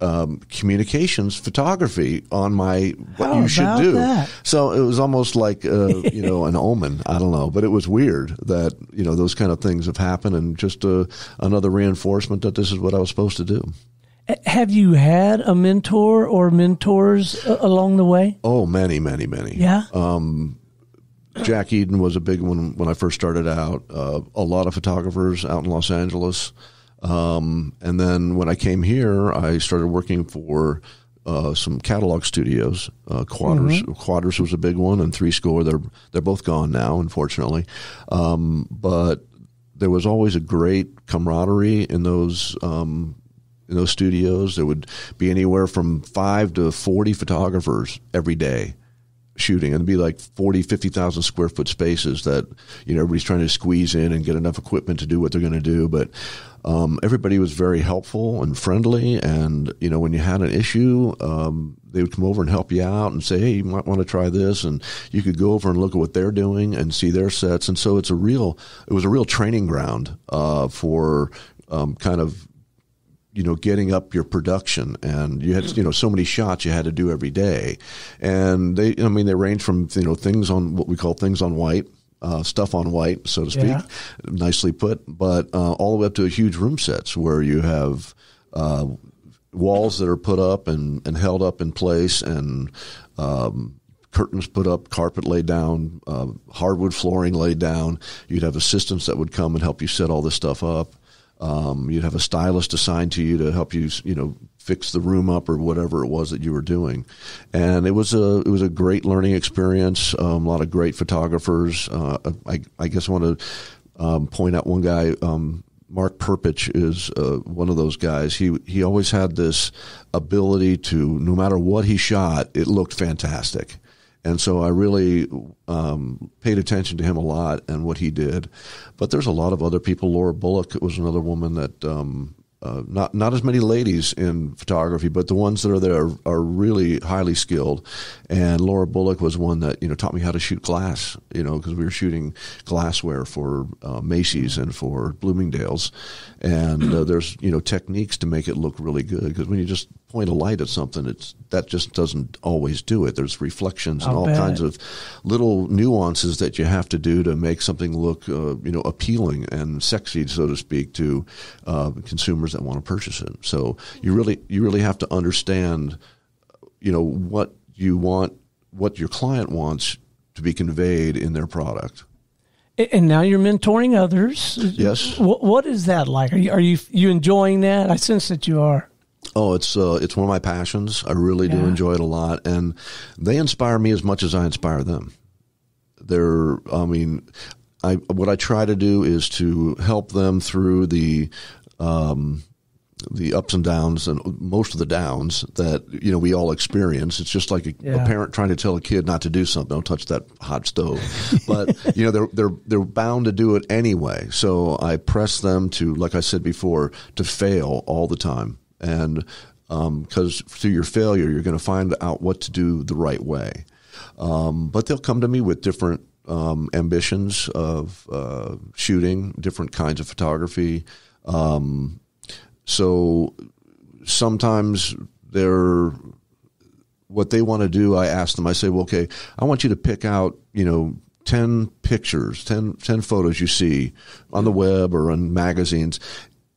D: um, communications photography on my what
B: How
D: you should do.
B: that?
D: So it was almost like uh, you know an omen. I don't know, but it was weird that you know those kind of things have happened, and just uh, another reinforcement that this is what I was supposed to do.
B: Have you had a mentor or mentors uh, along the way?
D: Oh, many, many, many.
B: Yeah.
D: Jack Eden was a big one when I first started out. Uh, a lot of photographers out in Los Angeles. Um, and then when I came here, I started working for uh, some catalog studios. Uh, Quadras, Quadras was a big one, and Three Score. They're they're both gone now, unfortunately. Um, but there was always a great camaraderie in those um, in those studios. There would be anywhere from five to forty photographers every day shooting and be like 40 50,000 square foot spaces that you know everybody's trying to squeeze in and get enough equipment to do what they're going to do. But um, everybody was very helpful and friendly. And you know when you had an issue um, they would come over and help you out and say hey you might want to try this. And you could go over and look at what they're doing and see their sets. And so it's a real it was a real training ground uh, for um, kind of you know, getting up your production, and you had you know so many shots you had to do every day, and they, I mean, they range from you know things on what we call things on white. Uh, stuff on white, so to speak,
B: Yeah.
D: nicely put, but uh, all the way up to huge room sets where you have uh, walls that are put up and, and held up in place, and um, curtains put up, carpet laid down, uh, hardwood flooring laid down. You'd have assistants that would come and help you set all this stuff up. Um, you'd have a stylist assigned to you to help you, you know, fix the room up or whatever it was that you were doing. And it was a it was a great learning experience. Um, a lot of great photographers. Uh, I, I guess I want to um, point out one guy. Um, Mark Perpich is uh, one of those guys. He he always had this ability to, no matter what he shot, it looked fantastic. And so I really um, paid attention to him a lot and what he did. But there's a lot of other people. Laura Bullock was another woman that um, uh, not not as many ladies in photography, but the ones that are there are, are really highly skilled. And Laura Bullock was one that you know taught me how to shoot glass. You know because we were shooting glassware for uh, Macy's and for Bloomingdale's, and uh, there's you know techniques to make it look really good. Because when you just point a light at something, it's that just doesn't always do it. There's reflections and
B: I'll
D: all
B: bet.
D: kinds of little nuances that you have to do to make something look uh, you know appealing and sexy, so to speak, to uh, consumers that want to purchase it. So you really you really have to understand you know what you want, what your client wants to be conveyed in their product.
B: And now you're mentoring others.
D: Yes.
B: What, what is that like? Are you, are you you enjoying that? I sense that you are.
D: Oh, it's uh, it's one of my passions. I really do enjoy it a lot, and they inspire me as much as I inspire them. They're, I mean, I what I try to do is to help them through the. Um, the ups and downs and most of the downs that you know we all experience. It's just like a,
B: Yeah.
D: a parent trying to tell a kid not to do something. Don't touch that hot stove. But you know they're they're they're bound to do it anyway. So I press them to, like I said before, to fail all the time. And because through your failure, you're going to find out what to do the right way. Um, but they'll come to me with different um, ambitions of uh, shooting, different kinds of photography. Um, so sometimes they're what they want to do. I ask them. I say, "Well, okay, I want you to pick out, you know." 10 pictures 10, 10 photos you see on the web or on magazines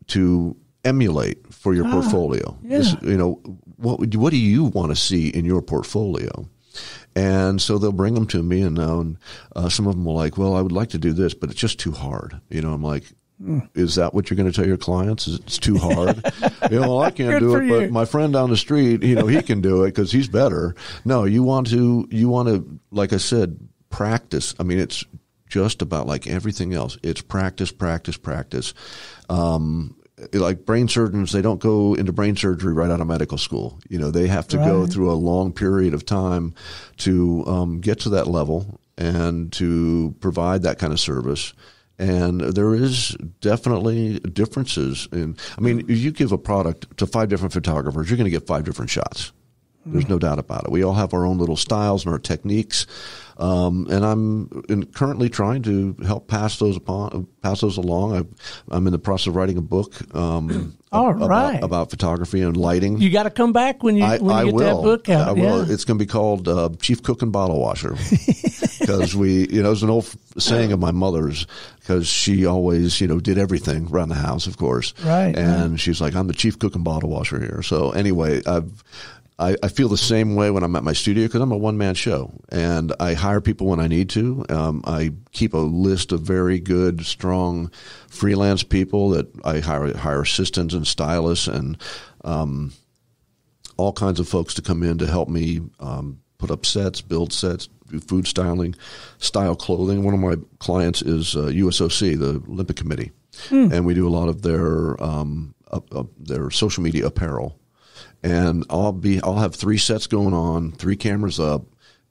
D: to emulate for your portfolio This- you know what would you, what do you want to see in your portfolio and so they'll bring them to me and now and uh, some of them will like well i would like to do this but it's just too hard you know i'm like Is that what you're going to tell your clients? Is it's too hard? you know, well, I can't do it,
B: you.
D: but my friend down the street, you know, he can do it because he's better. No, you want to, you want to, like I said, practice. I mean, it's just about like everything else. It's practice, practice, practice. Um, like brain surgeons, they don't go into brain surgery right out of medical school. You know, they have to go through a long period of time to um, get to that level and to provide that kind of service. And there is definitely differences in. I mean, if you give a product to five different photographers, you're going to get five different shots. There's no doubt about it. We all have our own little styles and our techniques, um, and I'm in currently trying to help pass those upon, pass those along. I, I'm in the process of writing a book um,
B: All
D: about,
B: right.
D: about photography and lighting.
B: You got to come back when you
D: I,
B: when you
D: I
B: get
D: will.
B: that book out.
D: I will.
B: Yeah.
D: It's going to be called uh, Chief Cook and Bottle Washer because we, you know, it's an old saying of my mother's because she always, you know, did everything around the house, of course.
B: Right,
D: And she's like, I'm the chief cook and bottle washer here. So anyway, I've. I, I feel the same way when I'm at my studio because I'm a one man show and I hire people when I need to. Um, I keep a list of very good, strong freelance people that I hire, hire assistants and stylists and um, all kinds of folks to come in to help me um, put up sets, build sets, do food styling, style clothing. One of my clients is uh, USOC, the Olympic Committee, and we do a lot of their um, up their social media apparel. And I'll be I'll have three sets going on, three cameras up,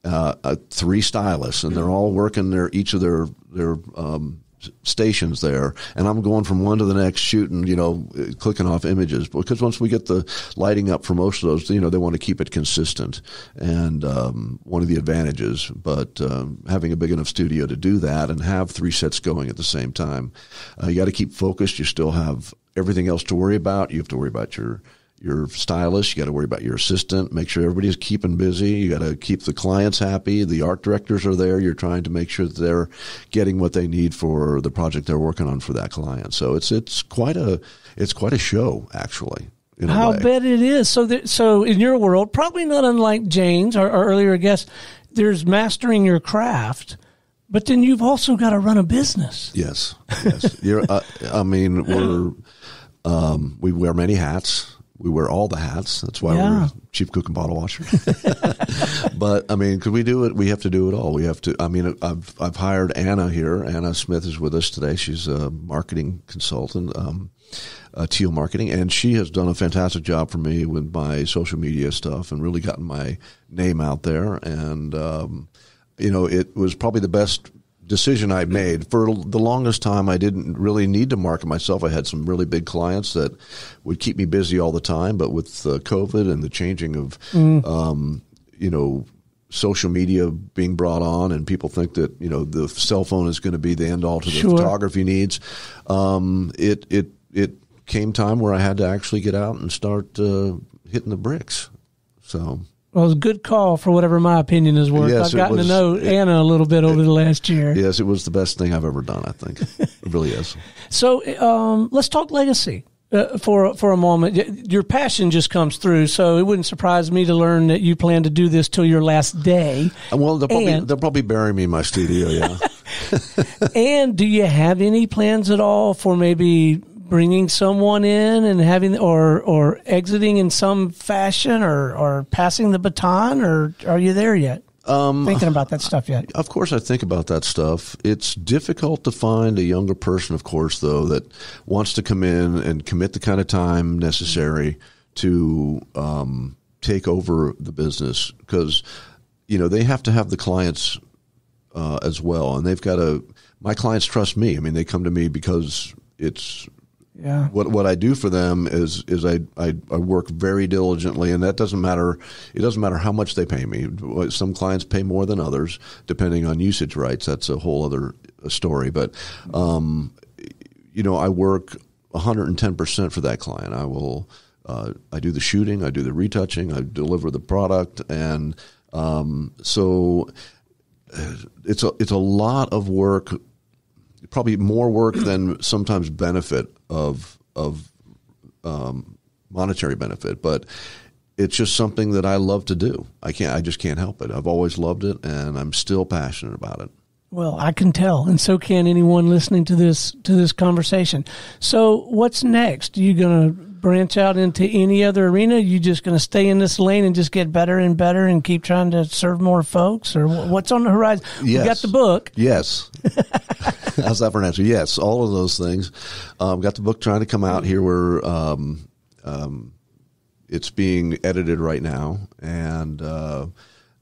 D: uh, uh, three stylists, and they're all working their each of their their um, stations there, and I'm going from one to the next, shooting, you know, clicking off images. Because once we get the lighting up for most of those, you know, they want to keep it consistent, and um, one of the advantages. But um, having a big enough studio to do that and have three sets going at the same time, uh, you got to keep focused. You still have everything else to worry about. You have to worry about your your stylist. You got to worry about your assistant. Make sure everybody's keeping busy. You got to keep the clients happy. The art directors are there. You're trying to make sure that they're getting what they need for the project they're working on for that client. So it's it's quite a it's quite a show actually.
B: I'll
D: way.
B: bet it is. So, so in your world, probably not unlike Jane's, our, our earlier guest, there's mastering your craft, but then you've also got to run a business.
D: Yes, yes. You're, uh, I mean, we're um, we wear many hats. We wear all the hats. That's why
B: Yeah.
D: we're chief cook and bottle washer. but I mean, because we do it, we have to do it all. We have to. I mean, I've I've hired Anna here. Anna Smith is with us today. She's a marketing consultant. Um, uh, Teal Marketing, and she has done a fantastic job for me with my social media stuff and really gotten my name out there. And um, you know, it was probably the best decision I made. For the longest time, I didn't really need to market myself. I had some really big clients that would keep me busy all the time. But with uh, COVID and the changing of, um, you know, social media being brought on, and people think that you know the cell phone is going to be the end all to the
B: Sure.
D: photography needs. Um, it it it came time where I had to actually get out and start uh, hitting the bricks. So
B: Well, it was a good call for whatever my opinion is worth.
D: Yes,
B: I've gotten
D: was-
B: to know
D: it-
B: Anna a little bit over the last year.
D: yes, it was the best thing I've ever done. I think it really is.
B: So um, let's talk legacy uh, for for a moment. Your passion just comes through, so it wouldn't surprise me to learn that you plan to do this till your last day.
D: Uh, Well, they'll probably
B: And-
D: they'll probably bury me in my studio. Yeah.
B: and do you have any plans at all for maybe bringing someone in and having or or exiting in some fashion or or passing the baton or are you there yet? Um, Thinking about that stuff yet?
D: Of course, I think about that stuff. It's difficult to find a younger person, of course, though, that wants to come in and commit the kind of time necessary to um, take over the business because, you know, they have to have the clients uh, as well, and they've got to. My clients trust me. I mean, they come to me because it's
B: Yeah.
D: what what I do for them is is I, I I work very diligently, and that doesn't matter. It doesn't matter how much they pay me. Some clients pay more than others, depending on usage rights. That's a whole other story. But um, you know, I work 110 percent for that client. I will. Uh, I do the shooting. I do the retouching. I deliver the product, and um, so uh, it's a it's a lot of work probably more work than sometimes benefit of of um, monetary benefit, but it's just something that I love to do. I can't. I just can't help it. I've always loved it, and I'm still passionate about it.
B: Well, I can tell, and so can anyone listening to this to this conversation. So, what's next? Are you to branch out into any other arena? Are you just going to stay in this lane and just get better and better and keep trying to serve more folks, or what's on the horizon?
D: Yes.
B: We got the book.
D: Yes. How's that for an answer? Yes, all of those things. Um, got the book trying to come out here where um, um, it's being edited right now, and uh,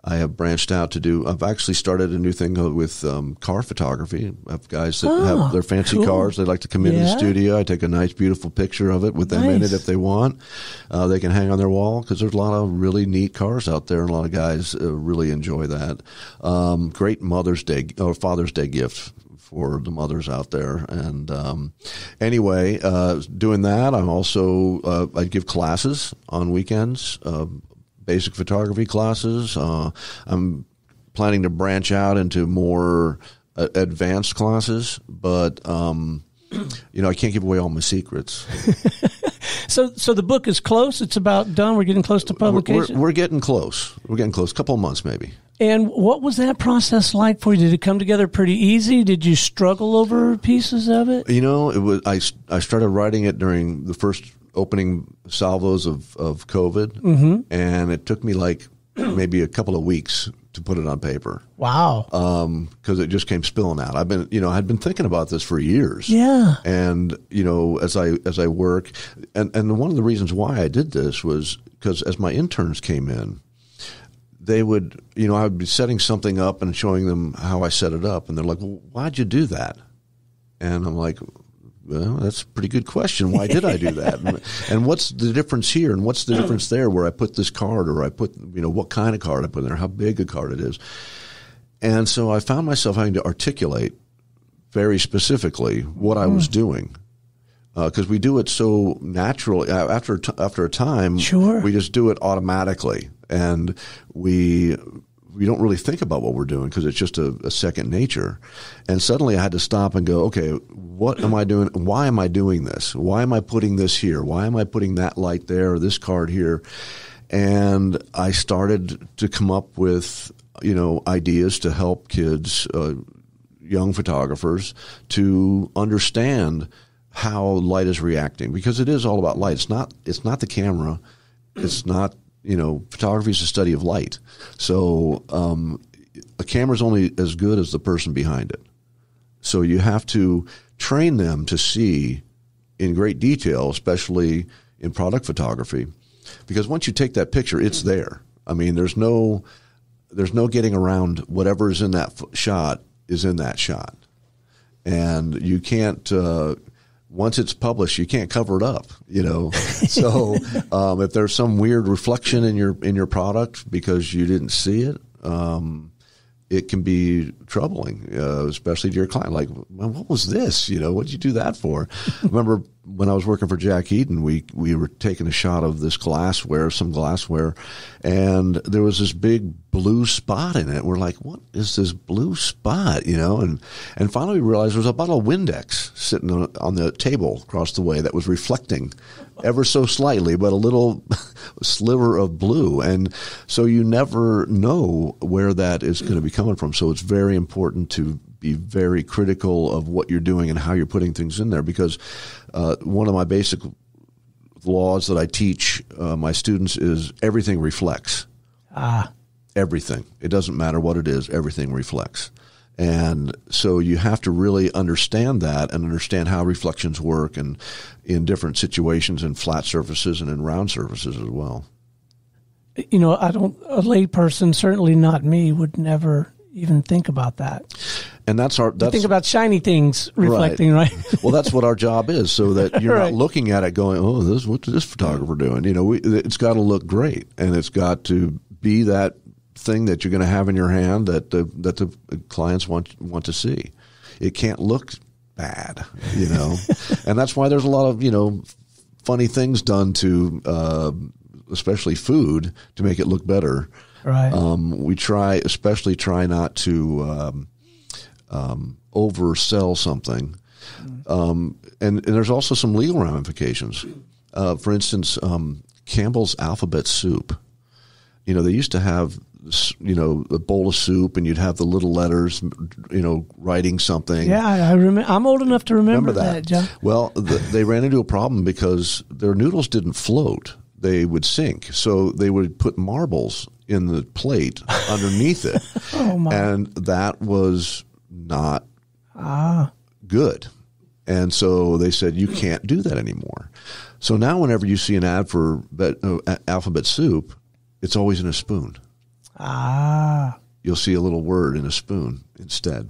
D: I have branched out to do. I've actually started a new thing with um, car photography. I have guys that
B: Oh,
D: have their fancy
B: cool.
D: cars. They like to come into the studio. I take a nice, beautiful picture of it with them in it if they want. Uh, they can hang on their wall because there's a lot of really neat cars out there, and a lot of guys uh, really enjoy that. Um, great Mother's Day or Father's Day gift for the mothers out there. And um, anyway, uh, doing that, I'm also uh, I give classes on weekends, uh, basic photography classes. Uh, I'm planning to branch out into more uh, advanced classes, but. Um, you know, I can't give away all my secrets.
B: So, so the book is close. It's about done. We're getting close to
D: We're, we're,
B: publication.
D: we're getting close. We're getting close. A couple of months, maybe.
B: and what was that process like for you? Did it come together pretty easy? Did you struggle over pieces of it?
D: You know, it was. I, I started writing it during the first opening salvos of of COVID, mm-hmm. and it took me like maybe a couple of weeks to put it on paper
B: Wow.
D: Um, because it just came spilling out. I've been, you know, I had been thinking about this for years.
B: Yeah.
D: And you know, as I as I work, and and one of the reasons why I did this was because as my interns came in, they would, you know, I would be setting something up and showing them how I set it up, and they're like, "Well, why'd you do that?" And I'm like. Well, that's a pretty good question. Why did I do that? And, and what's the difference here? And what's the difference there where I put this card or I put, you know, what kind of card I put in there, how big a card it is. And so I found myself having to articulate very specifically what I was hmm. doing uh, because we do it so naturally. After after a time,
B: Sure.
D: we just do it automatically, and we we don't really think about what we're doing because it's just a, a second nature. And suddenly, I had to stop and go, okay, what am I doing? Why am I doing this? Why am I putting this here? Why am I putting that light there or this card here? And I started to come up with you know ideas to help kids. Uh, young photographers to understand how light is reacting because it is all about light. It's not it's not the camera. It's not you know photography is a study of light. So um, a is only as good as the person behind it. So you have to train them to see in great detail, especially in product photography, because once you take that picture, it's there. I mean, there's no there's no getting around whatever is in that shot is in that shot, and you can't. Uh, once it's published, you can't cover it up, you know. so um, if there's some weird reflection in your in your product because you didn't see it, um, it can be troubling, uh, especially to your client. Like, well, what was this? You know, what did you do that for? Remember when I was working for Jack Eaton, we we were taking a shot of this glassware, some glassware, and there was this big blue spot in it. We're like, what is this blue spot? You know, and and finally we realized there was a bottle of Windex sitting on, on the table across the way that was reflecting ever so slightly, but a little sliver of blue. And so you never know where that is going to be coming from. So it's very important to be very critical of what you're doing and how you're putting things in there because uh, one of my basic laws that I teach uh, my students is everything reflects
B: Ah,
D: everything. It doesn't matter what it is, everything reflects. And so you have to really understand that and understand how reflections work and in different situations in flat surfaces and in round surfaces as well.
B: you know, I don't. A layperson, certainly not me, would never even think about that.
D: And that's our that's
B: think about shiny things reflecting, right?
D: well, that's what our job is, so that you're
B: Right.
D: not looking at it going, "Oh, this what's this photographer doing?" You know, we, it's got to look great, and it's got to be that thing that you're going to have in your hand that the that the clients want want to see. It can't look bad, you know, and that's why there's a lot of you know funny things done to, uh, especially food, to make it look better.
B: Right.
D: Um, we try, especially try not to um, um, oversell something. Um, and, and there's also some legal ramifications. Uh, for instance, um, Campbell's alphabet soup. You know, they used to have you know, a bowl of soup, and you'd have the little letters, you know, writing something.
B: Yeah, I remember. I'm old enough to remember, remember that. that, John.
D: Well, the, they ran into a problem because their noodles didn't float; they would sink. So they would put marbles in the plate underneath it,
B: oh my.
D: and that was not
B: ah.
D: good. And so they said, you can't do that anymore. So now, whenever you see an ad for uh, alphabet soup, it's always in a spoon.
B: Ah.
D: You'll see a little word in a spoon instead.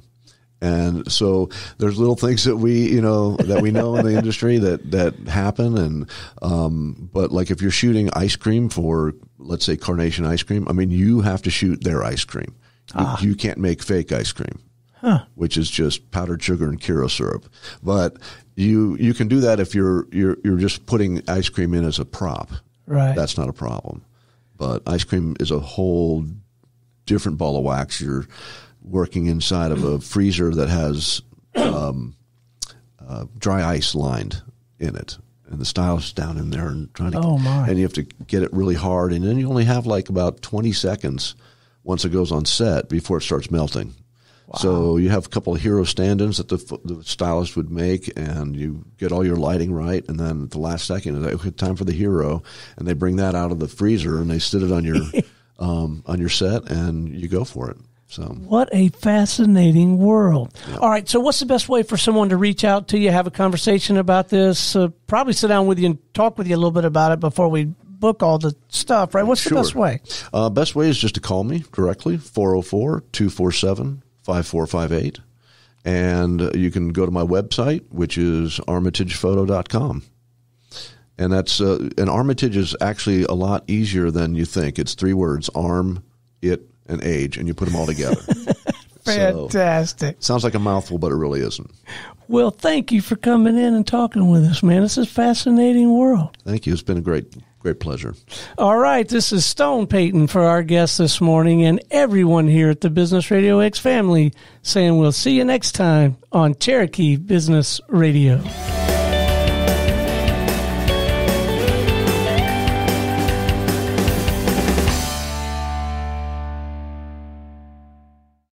D: And so there's little things that we, you know, that we know in the industry that, that happen. And, um, but like if you're shooting ice cream for, let's say carnation ice cream, I mean, you have to shoot their ice cream. Ah. You, you can't make fake ice cream.
B: Huh.
D: which is just powdered sugar and Karo syrup. But you you can do that if you're you're you're just putting ice cream in as a prop.
B: Right.
D: That's not a problem. But ice cream is a whole different ball of wax. You're working inside of a freezer that has um, uh, dry ice lined in it. And the stylus down in there and trying to,
B: oh my.
D: and you have to get it really hard. And then you only have like about 20 seconds once it goes on set before it starts melting. Wow. So you have a couple of hero stand-ins that the, the stylist would make, and you get all your lighting right, and then at the last second, it's okay, time for the hero, and they bring that out of the freezer and they sit it on your um, on your set, and you go for it. So
B: what a fascinating world! Yep. All right, so what's the best way for someone to reach out to you, have a conversation about this, uh, probably sit down with you and talk with you a little bit about it before we book all the stuff, right? What's
D: sure.
B: the best way?
D: Uh, best way is just to call me directly, 404 247 5458. And you can go to my website, which is armitagePhoto.com. And that's uh, and Armitage is actually a lot easier than you think. It's three words: arm, it, and age, and you put them all together.
B: Fantastic.
D: So, sounds like a mouthful, but it really isn't.
B: Well, thank you for coming in and talking with us, man. This is a fascinating world.
D: Thank you. It's been a great Great pleasure.
B: All right. This is Stone Payton for our guest this morning and everyone here at the Business Radio X family saying we'll see you next time on Cherokee Business Radio.